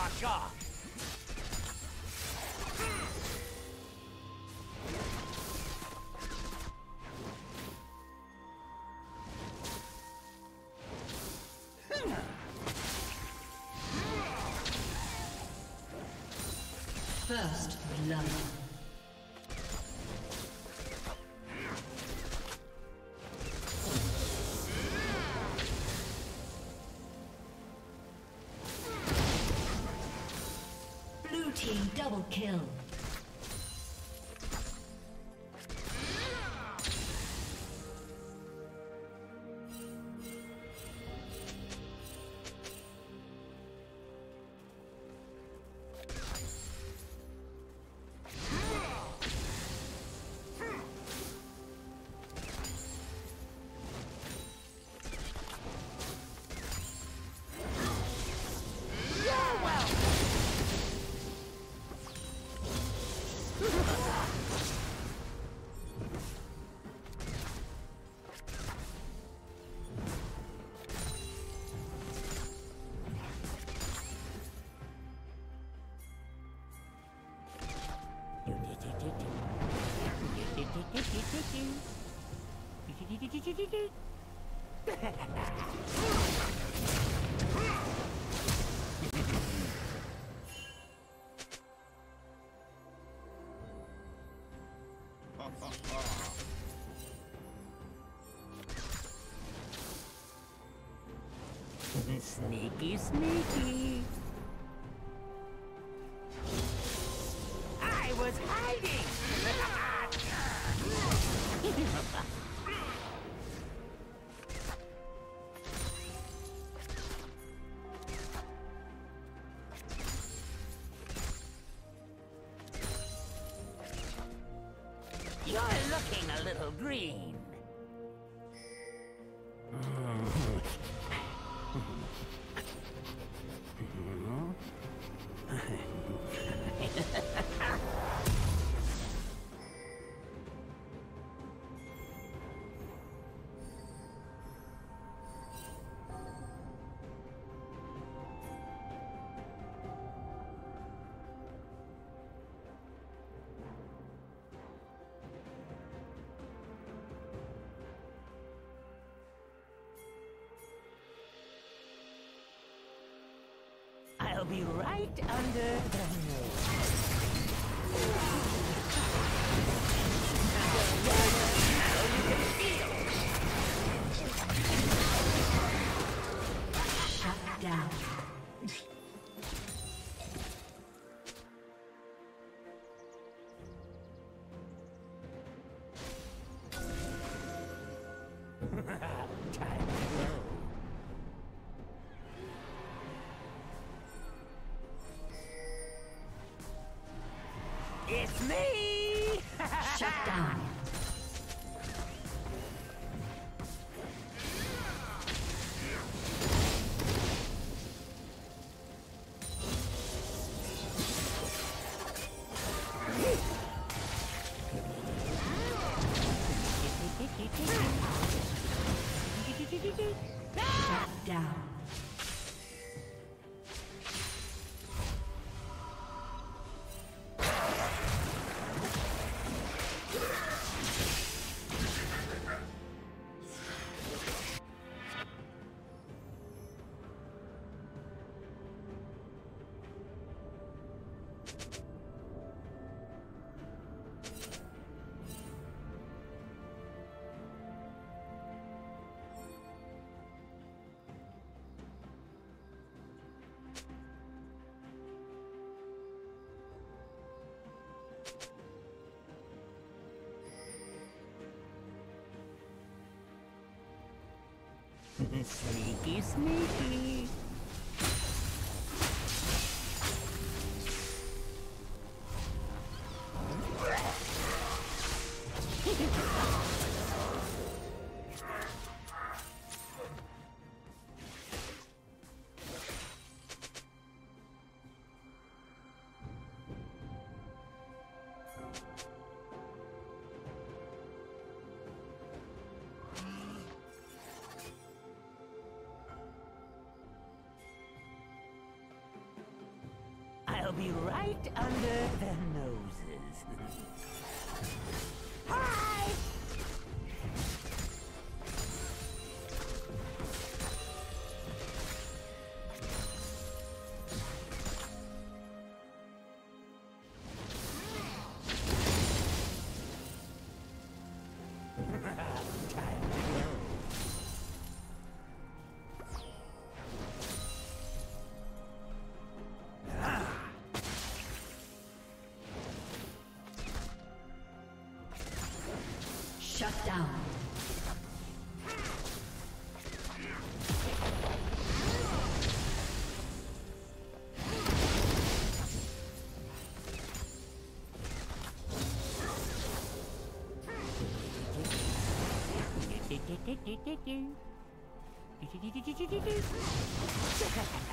wash off. First blood. Double kill. Sneaky, sneaky. I was hiding! You're looking a little green. I'll be right under the nose. Sneaky, sneaky. Their noses. Shut down.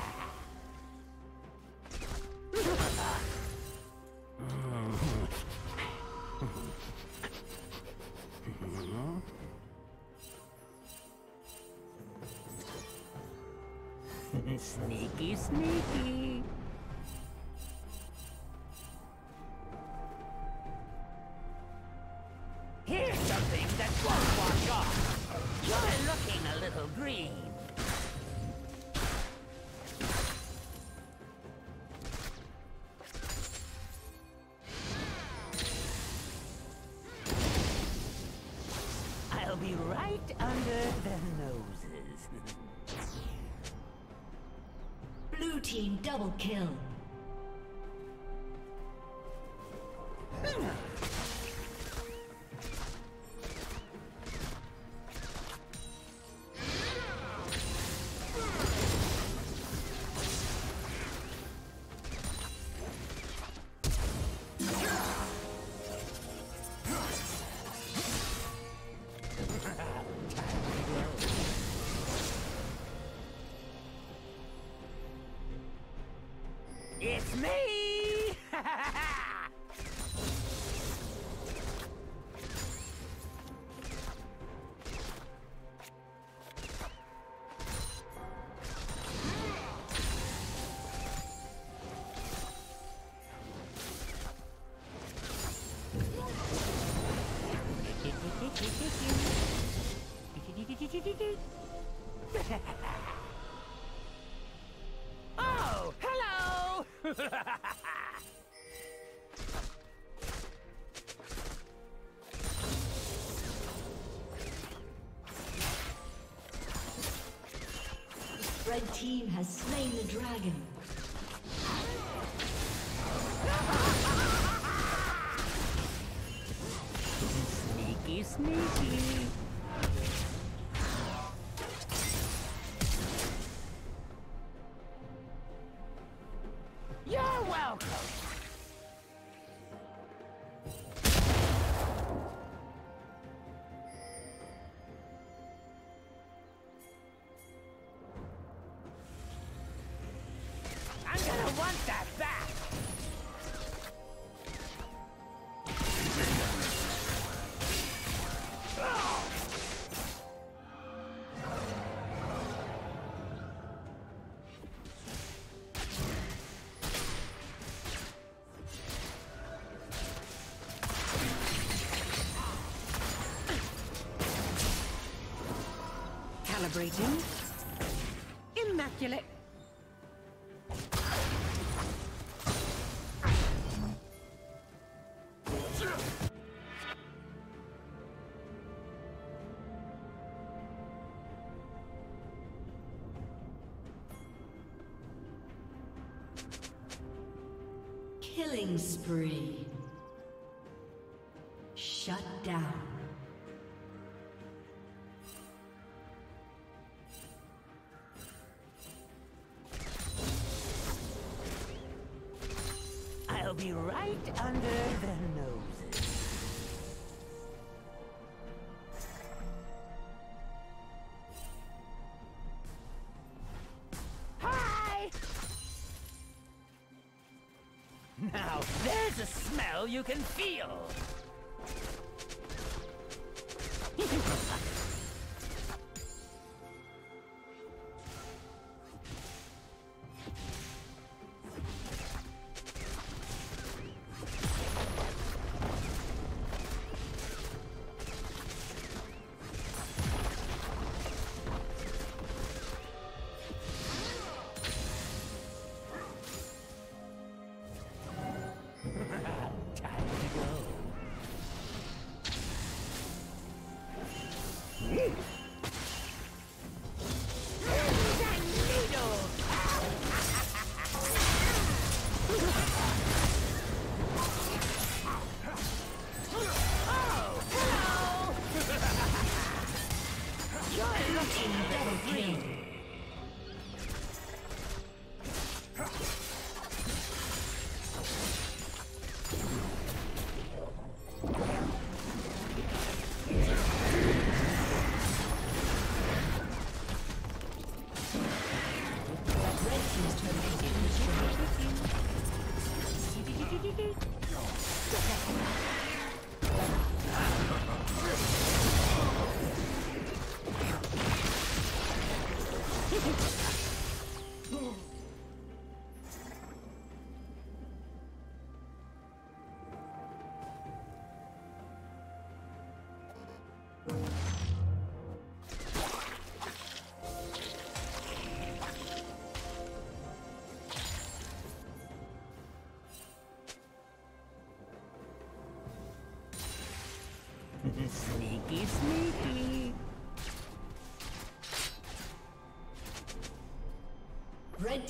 Sneaky, sneaky. It's me! Team has slain the dragon. Sneaky, sneaky. You're welcome. Calibrating. Immaculate. Killing spree. Shut down. Under their noses. Hi! Now there's a smell you can feel. Mm.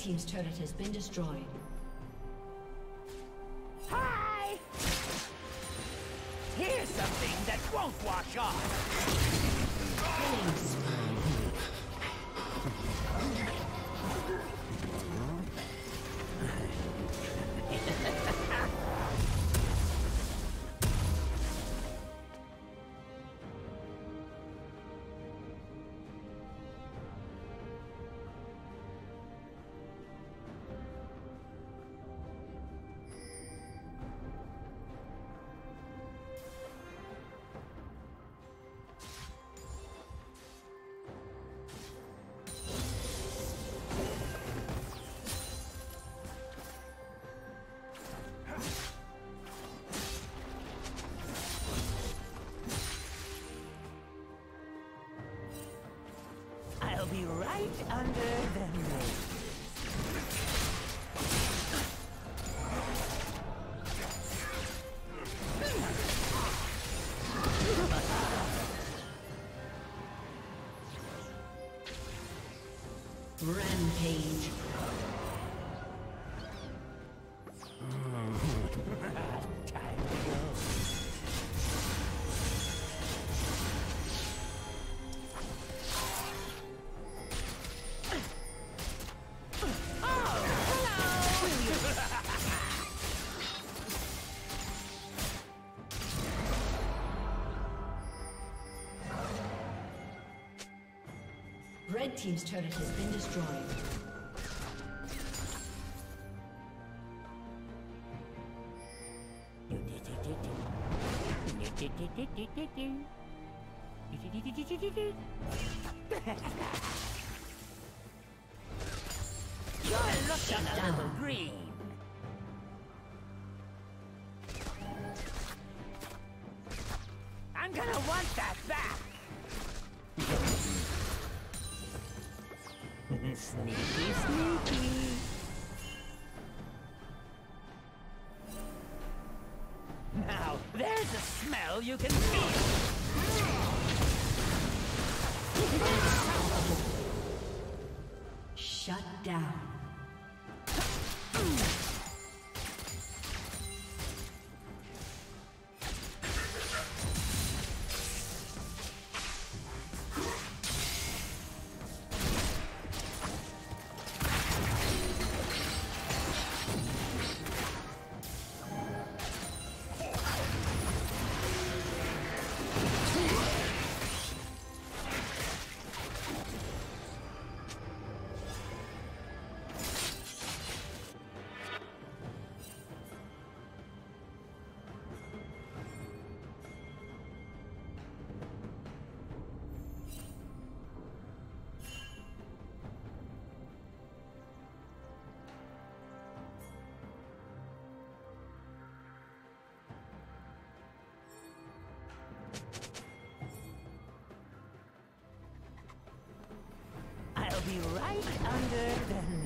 Team's turret has been destroyed. Hi! Here's something that won't wash off. Under Red Team's turret has been destroyed. You're looking a little green. I'm gonna want that be right under the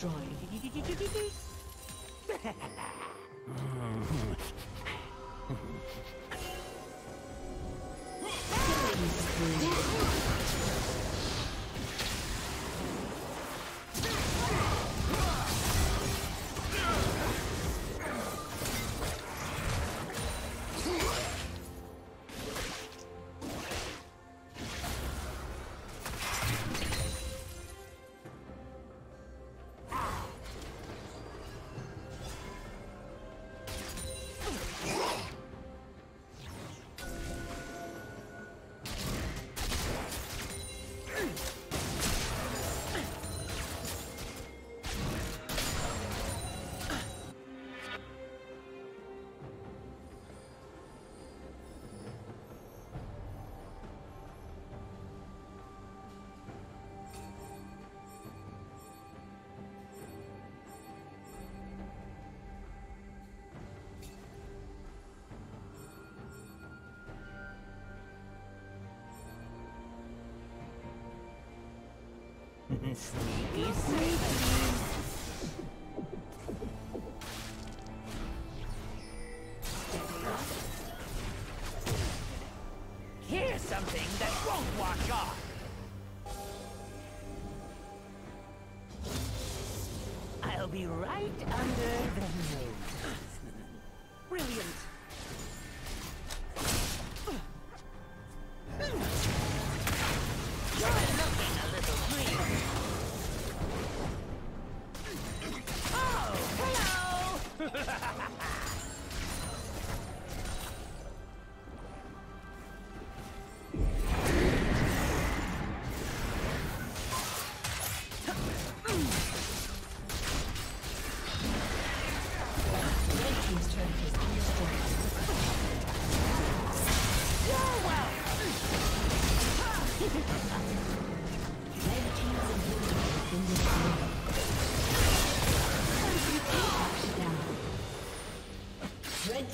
destroyed. This week is.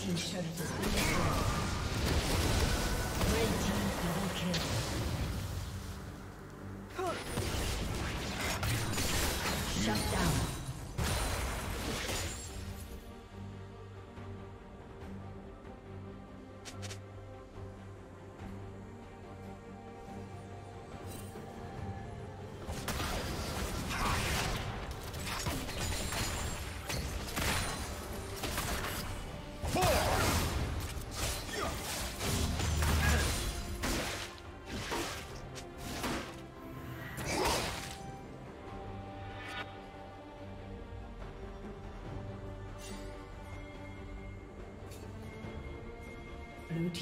team's turret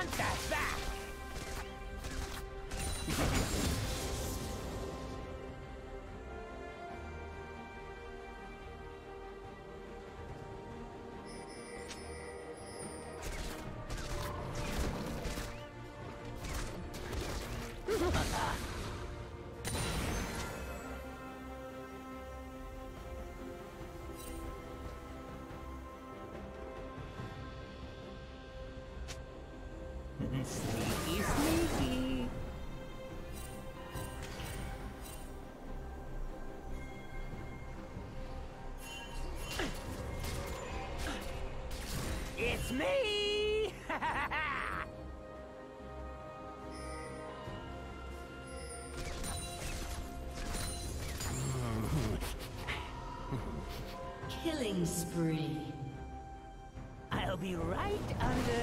want that! Sneaky, sneaky. It's me! Killing spree. I'll be right under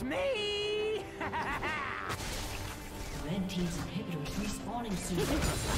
It's me! Red team's inhibitors respawning soon.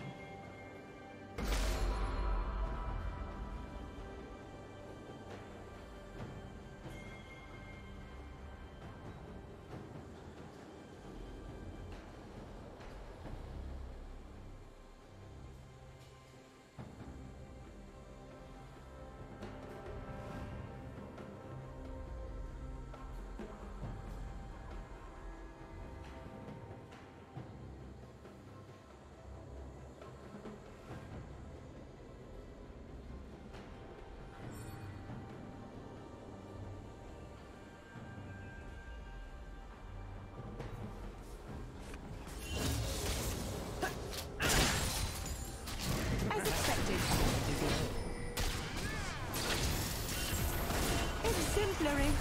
Exemplary.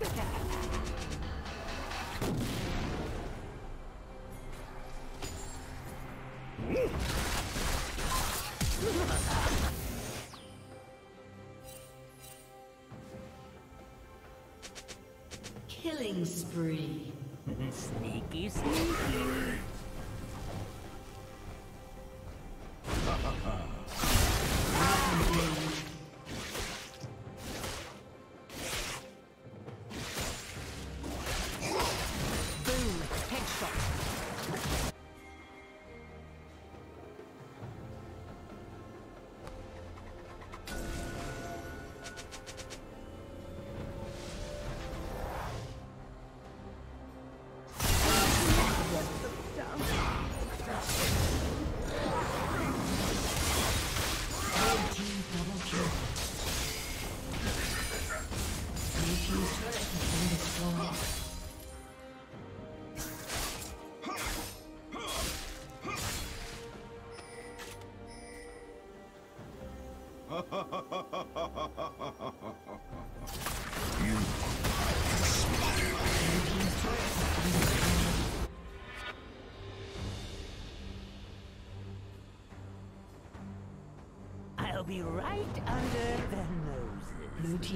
Look at that. spree. sneaky, sneaky.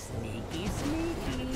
Sneaky, sneaky.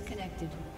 Disconnected.